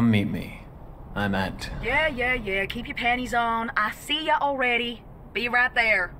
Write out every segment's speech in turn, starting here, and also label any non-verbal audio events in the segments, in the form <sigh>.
come meet me. I'm at. Yeah, yeah, yeah. Keep your panties on. I see ya already. Be right there.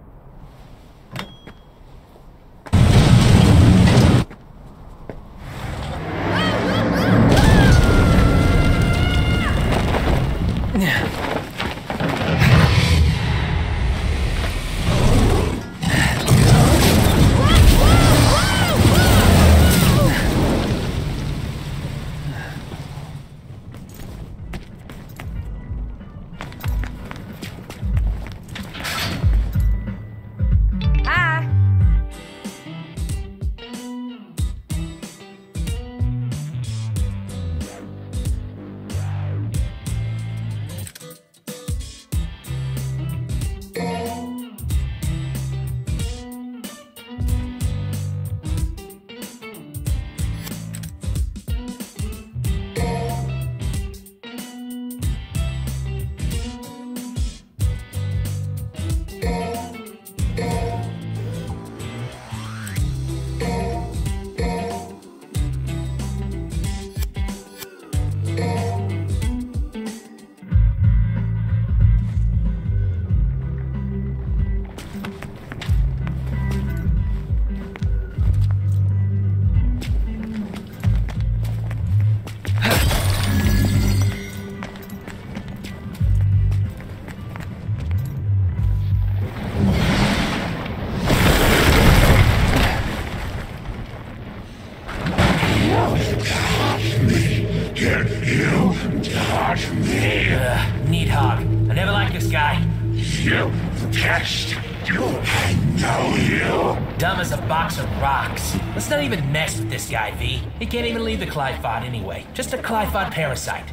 Even mess with this guy, V. He can't even leave the Qliphoth anyway. Just a Qliphoth parasite.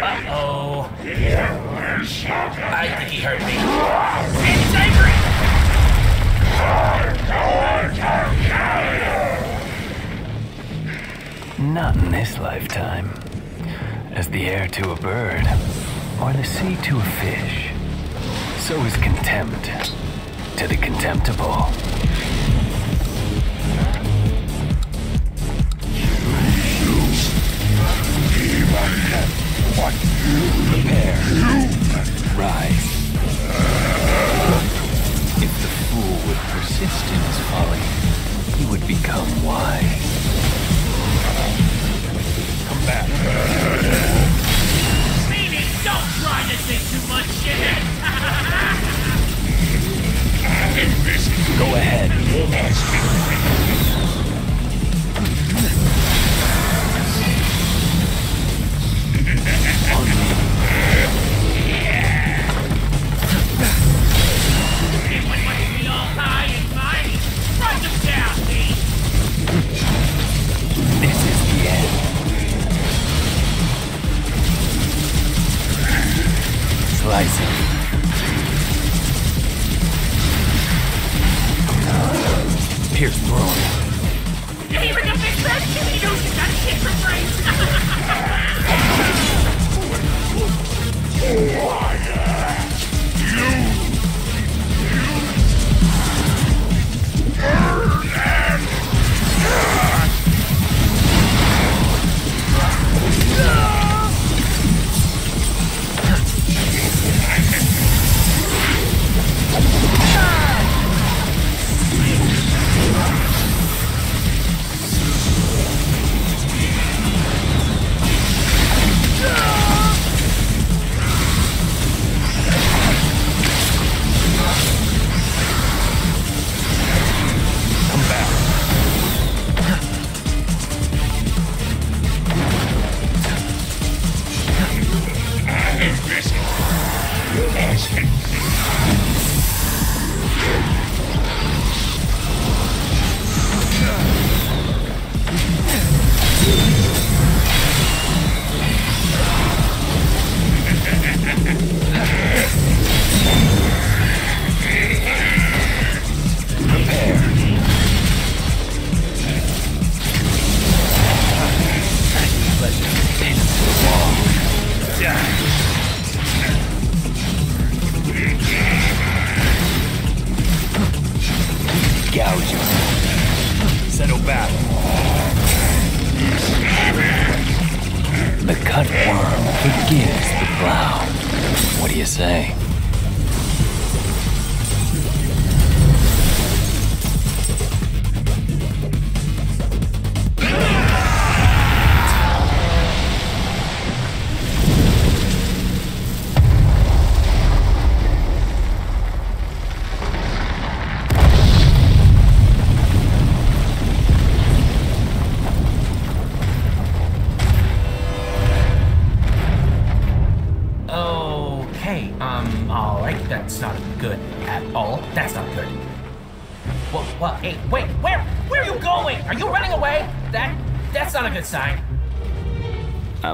Uh-oh. I think he hurt me. It's Avery! Not in this lifetime. As the air to a bird, or the sea to a fish, so is contempt to the contemptible. Prepare. Rise. If the fool would persist in his folly, he would become wise. come back. Meaning, don't try to think too much shit! <laughs>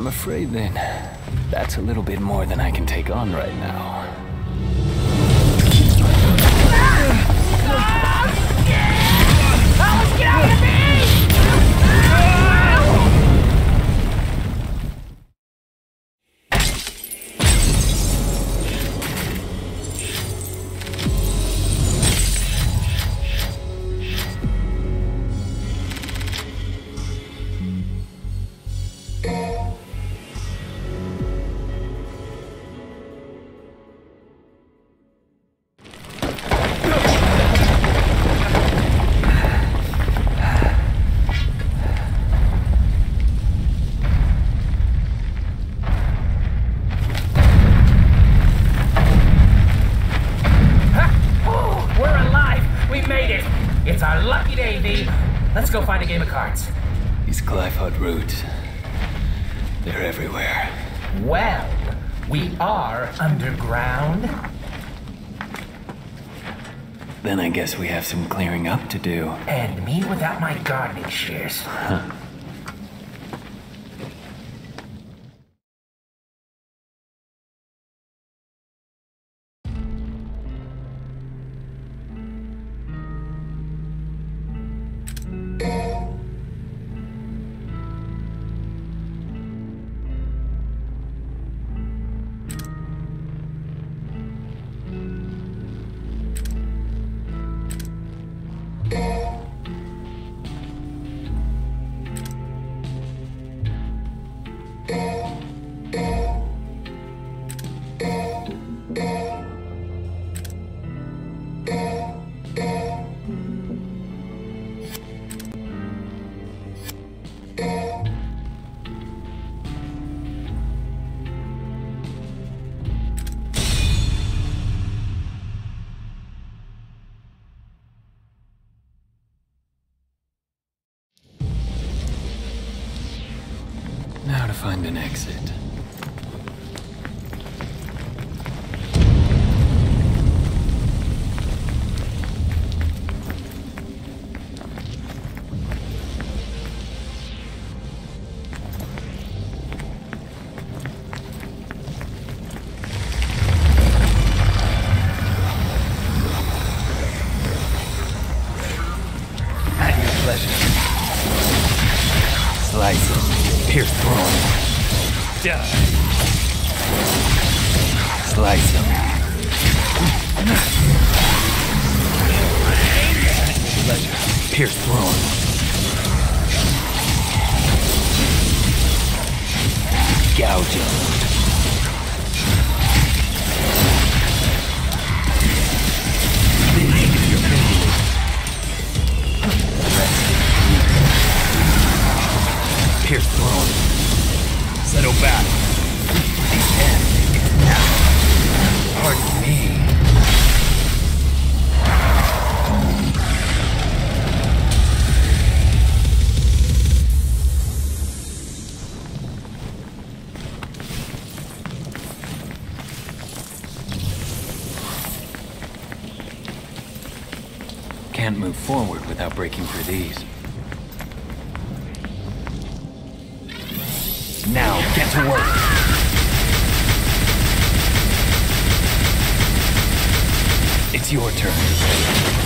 I'm afraid then, that's a little bit more than I can take on right now. A game of cards. These Qliphoth roots, they're everywhere. Well, we are underground. Then I guess we have some clearing up to do. And me without my gardening shears. Now find an exit. Slice. Pierce through him. Slice him. Pleasure. Pierce him. Gouge him. If you're peace. Pierce through him. Settle back. Pardon me. Can't move forward without breaking through these. Now, get to work. It's your turn.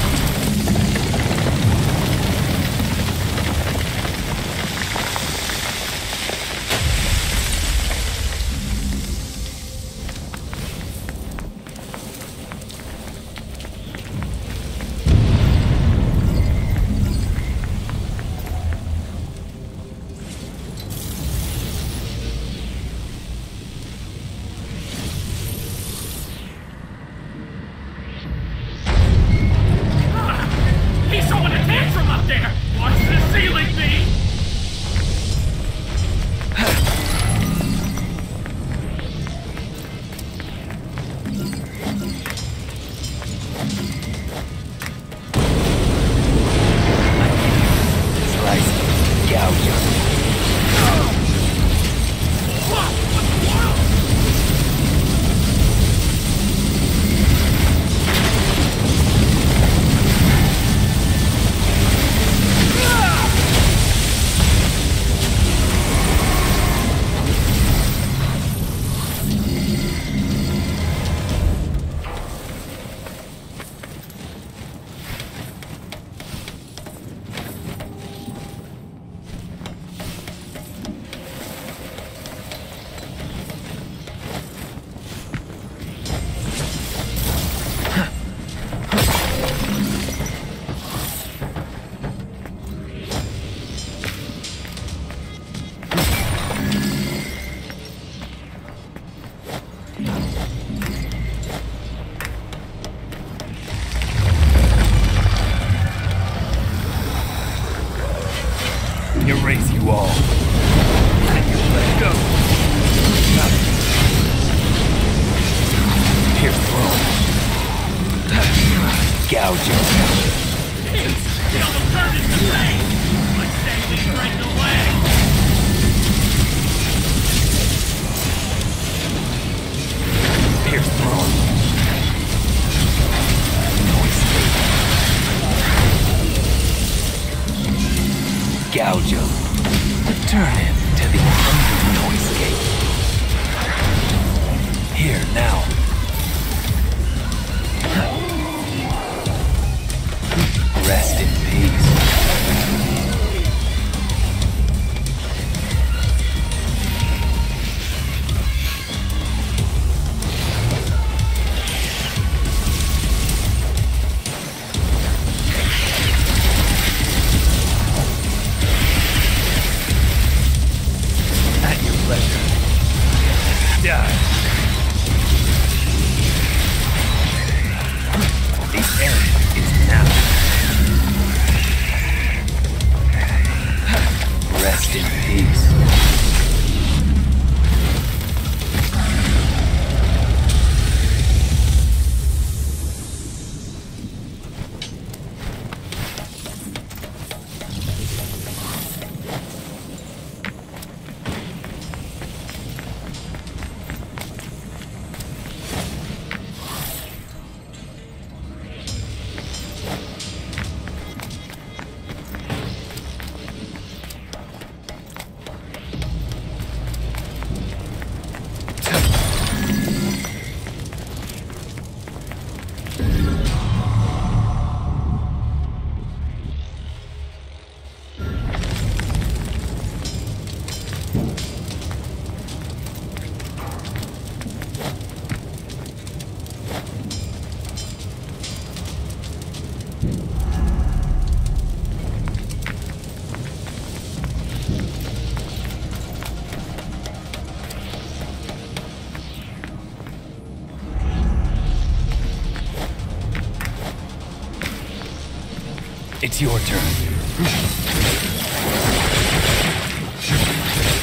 It's your turn.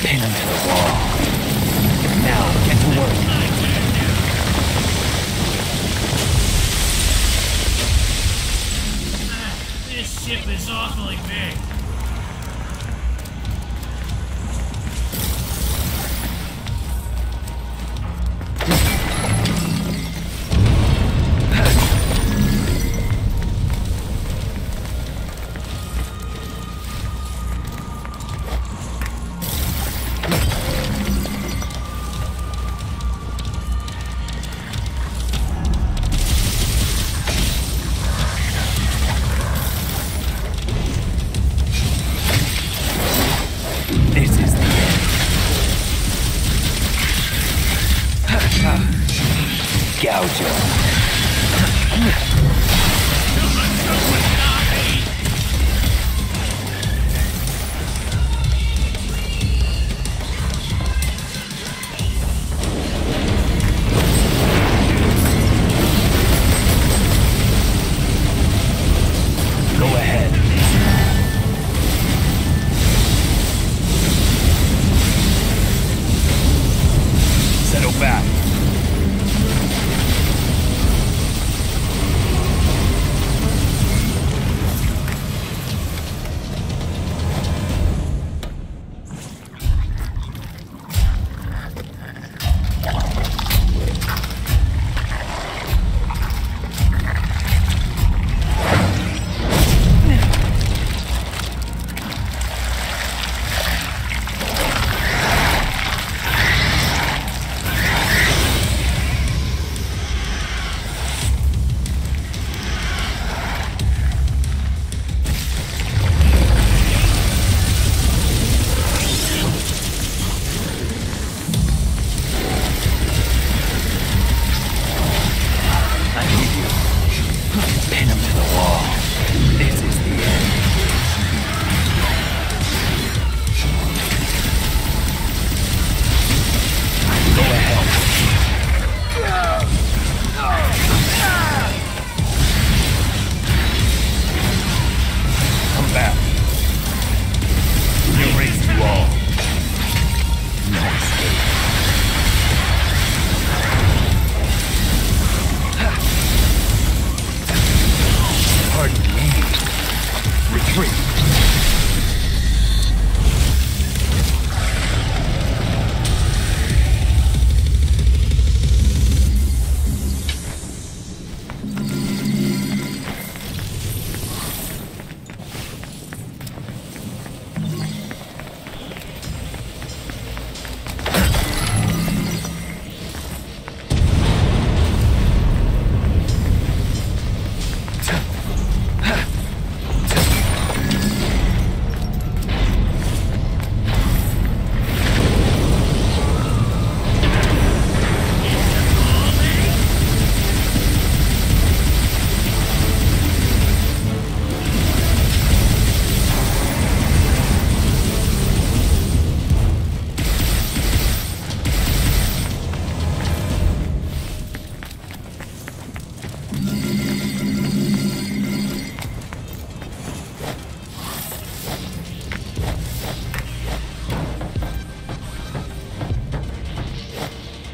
Pin him to the wall. Now, get to work. This ship is awfully big.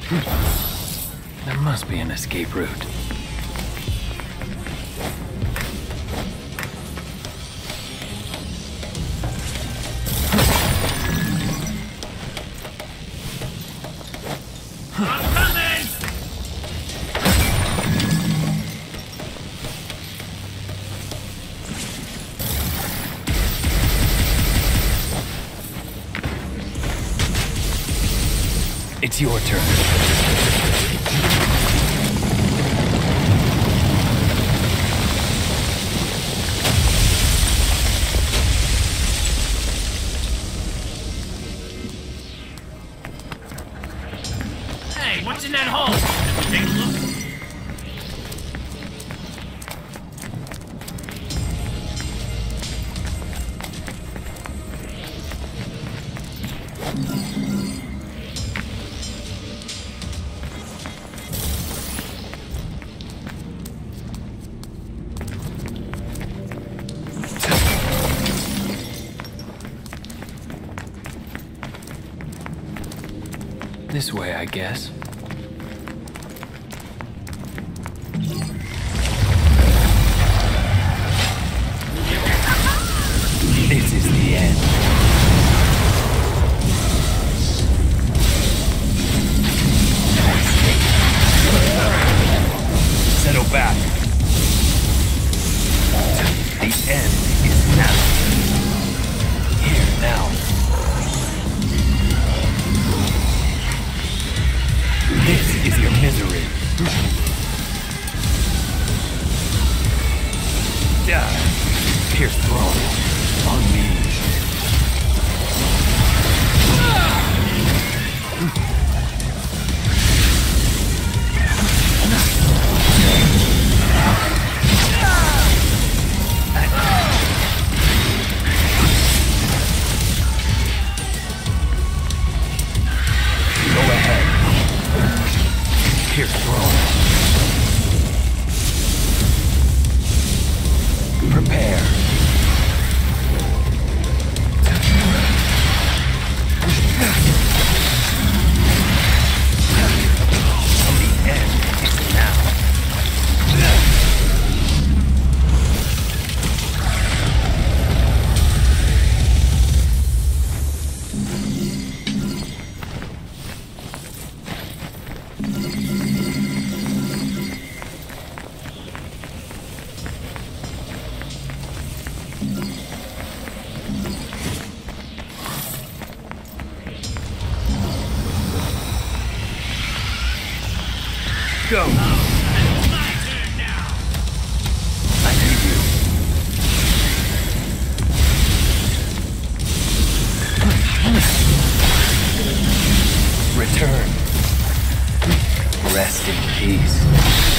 There must be an escape route. guess. This is the end. settle back. The end is now. Yeah. Pierce throne. peace.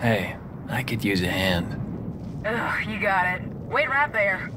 Hey, I could use a hand. Ugh, you got it. Wait right there.